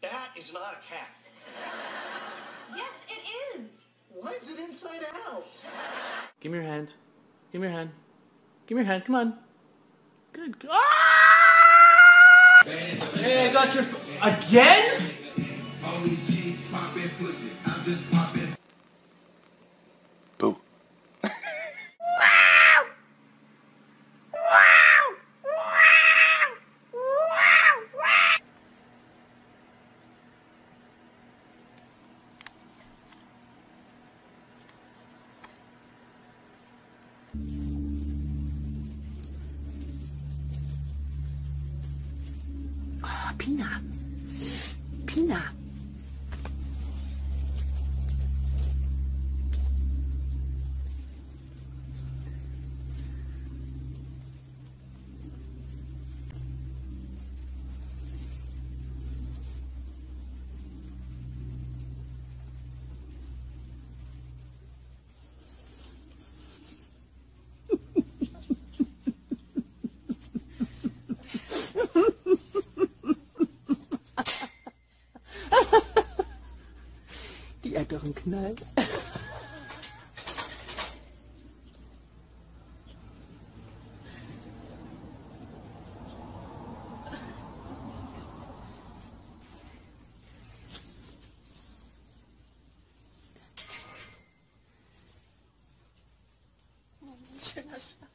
That is not a cat. Yes, it is. Why is it inside out? Give me your hand. Give me your hand. Give me your hand. Come on. Good. Ah! Hey, I got your. Again? Ah, Pina. Pina. Die hat doch einen Knall. schöner Spaß.